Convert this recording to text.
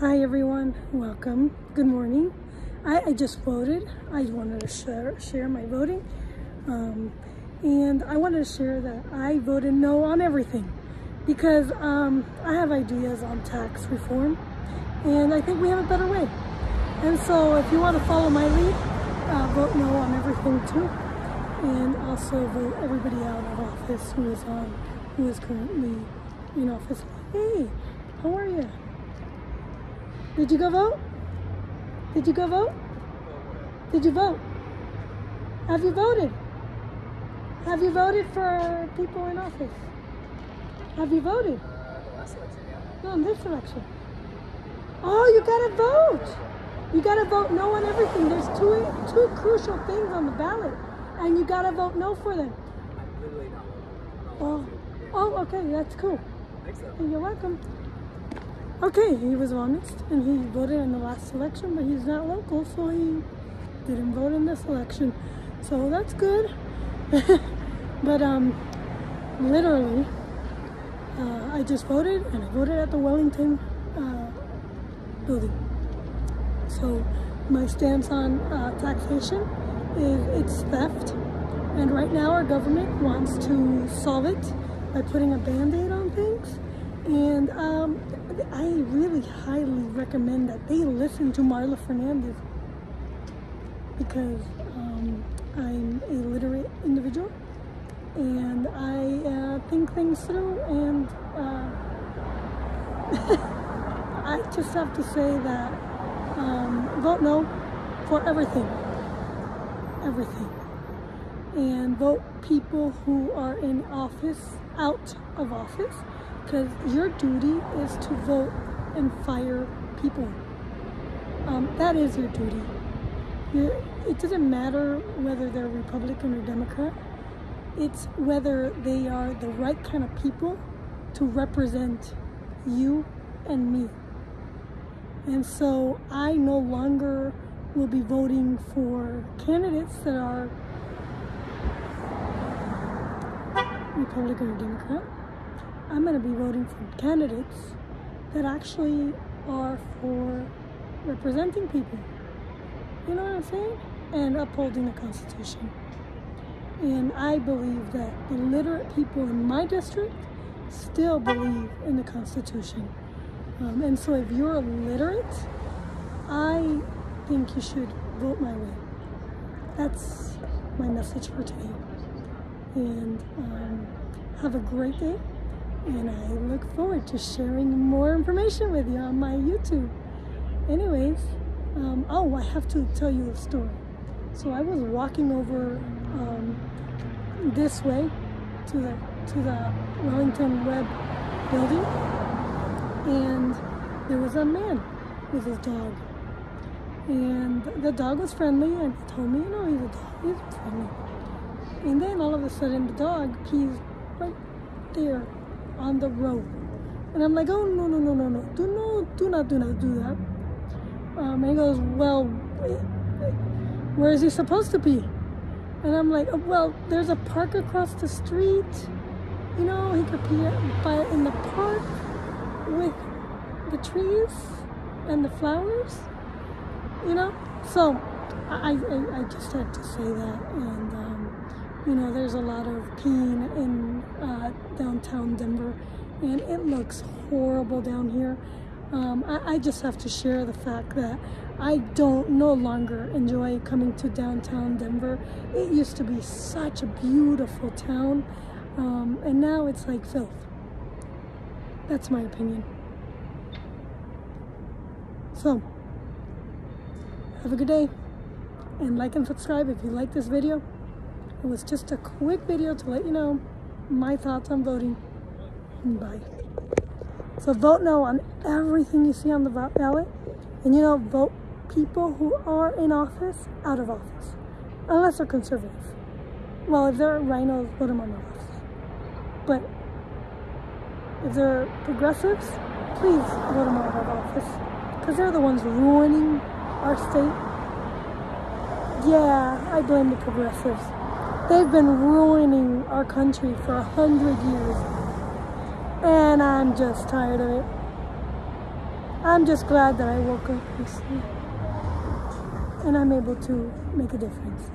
Hi everyone, welcome. Good morning. I, I just voted. I wanted to share, share my voting. Um, and I wanted to share that I voted no on everything because um, I have ideas on tax reform and I think we have a better way. And so if you want to follow my lead, uh, vote no on everything too. And also vote everybody out of office who is on, who is currently in office. Hey, how are you? Did you go vote? Did you go vote? Did you vote? Have you voted? Have you voted for people in office? Have you voted? No, in this election. Oh, you gotta vote. You gotta vote no on everything. There's two two crucial things on the ballot, and you gotta vote no for them. Oh, oh, okay, that's cool. You're welcome. Okay, he was honest and he voted in the last election, but he's not local, so he didn't vote in this election. So that's good. but um, literally, uh, I just voted and I voted at the Wellington uh, building. So my stance on uh, taxation is it's theft. And right now our government wants to solve it by putting a band-aid on things. And um, I really highly recommend that they listen to Marla Fernandez because um, I'm a literate individual and I uh, think things through and uh, I just have to say that um, vote no for everything, everything. And vote people who are in office out of office because your duty is to vote and fire people. Um, that is your duty. You're, it doesn't matter whether they're Republican or Democrat. It's whether they are the right kind of people to represent you and me. And so I no longer will be voting for candidates that are Republican or Democrat. I'm going to be voting for candidates that actually are for representing people. You know what I'm saying? And upholding the Constitution. And I believe that the literate people in my district still believe in the Constitution. Um, and so if you're illiterate, I think you should vote my way. That's my message for today. And um, have a great day and I look forward to sharing more information with you on my YouTube. Anyways, um, oh, I have to tell you a story. So I was walking over um, this way to the to the Wellington Webb building, and there was a man with his dog, and the dog was friendly, and he told me, you know, he's a dog, he's friendly. And then all of a sudden, the dog pees right there on the road. And I'm like, oh, no, no, no, no, no. Do, no, do not, do not do that. Um, and he goes, well, where is he supposed to be? And I'm like, oh, well, there's a park across the street. You know, he could be by, in the park with the trees and the flowers. You know? So, I, I, I just had to say that. And, um, you know, there's a lot of peeing in uh, downtown Denver, and it looks horrible down here. Um, I, I, just have to share the fact that I don't no longer enjoy coming to downtown Denver. It used to be such a beautiful town, um, and now it's like filth. That's my opinion. So, have a good day, and like and subscribe if you like this video. It was just a quick video to let you know my thoughts on voting. Bye. So vote no on everything you see on the ballot. And you know, vote people who are in office out of office. Unless they're conservative. Well, if they're RINOs, vote them on the left. But if they're progressives, please vote them out of office. Because they're the ones ruining our state. Yeah, I blame the progressives. They've been ruining our country for a hundred years. And I'm just tired of it. I'm just glad that I woke up recently and I'm able to make a difference.